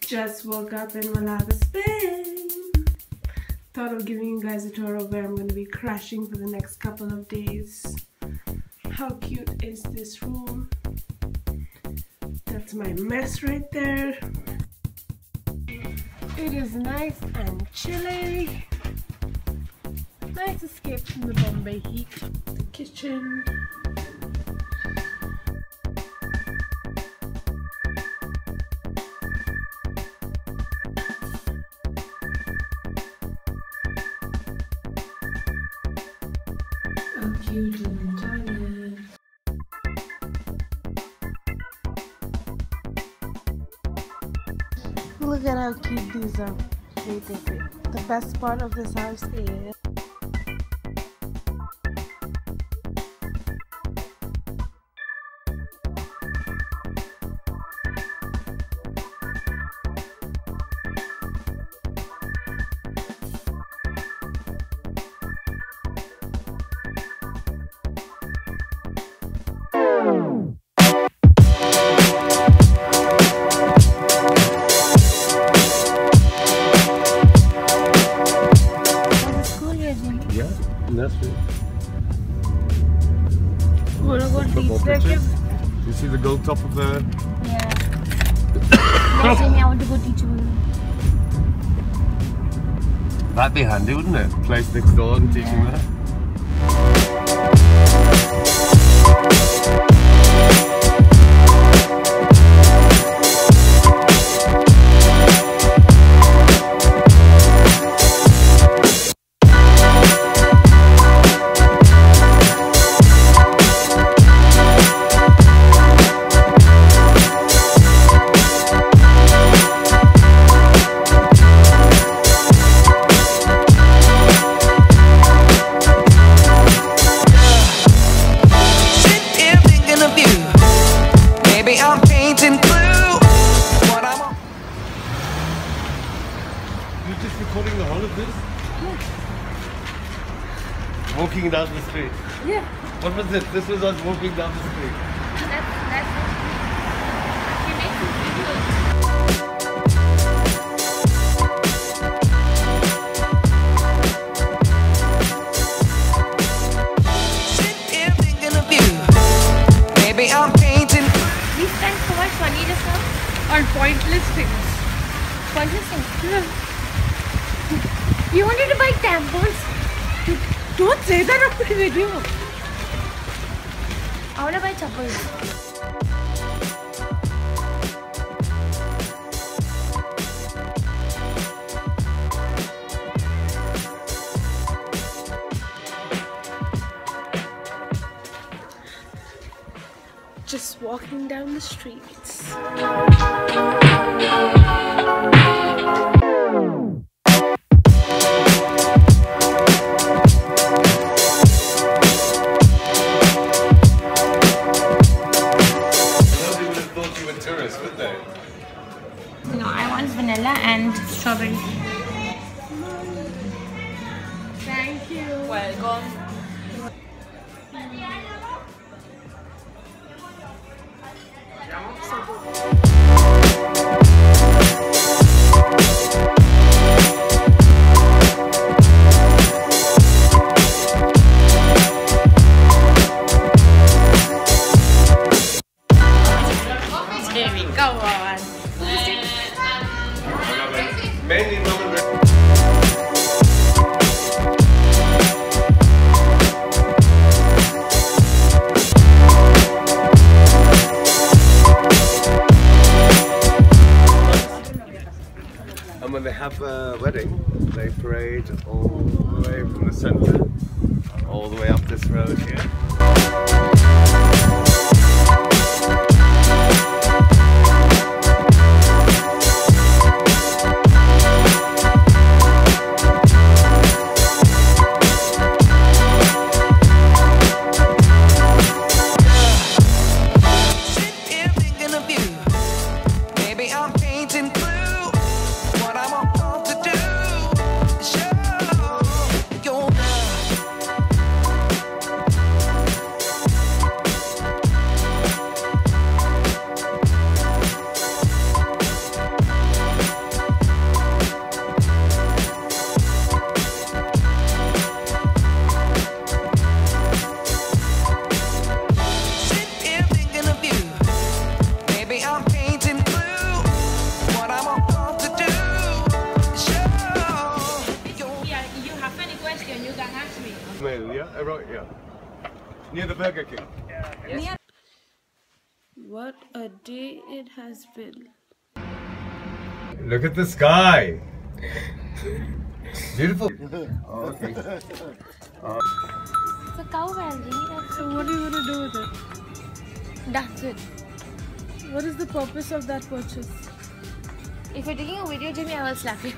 just woke up in Malaga, Spain. Thought of giving you guys a tour of where I'm going to be crashing for the next couple of days. How cute is this room? That's my mess right there. It is nice and chilly. Nice escape from the Bombay heat. The kitchen. Look at how cute these are. The best part of this house is nursery. What about Football teach their pitches. kids? Do you see the gold top of the? Yeah. I want to go teach you. That'd be handy, wouldn't it? Place next door and teaching that. Walking down the street. Yeah. What was this? This was us walking down the street. That's, that's She makes this video. sit here thinking of you. Maybe I'm painting. We spent so much money just now On pointless things. Pointless things. You wanted to buy tampons. Don't say that on the video. I want to buy chappals. Just walking down the streets. Vanilla and strawberry. And when they have a wedding, they parade all the way from the centre, Yeah, around here near the Burger King. What a day it has been. Look at the sky. Beautiful. Oh, okay. It's a cow valley. So what are you gonna do with it? That's it. What is the purpose of that purchase? If you're taking a video, Jimmy, I will slap you.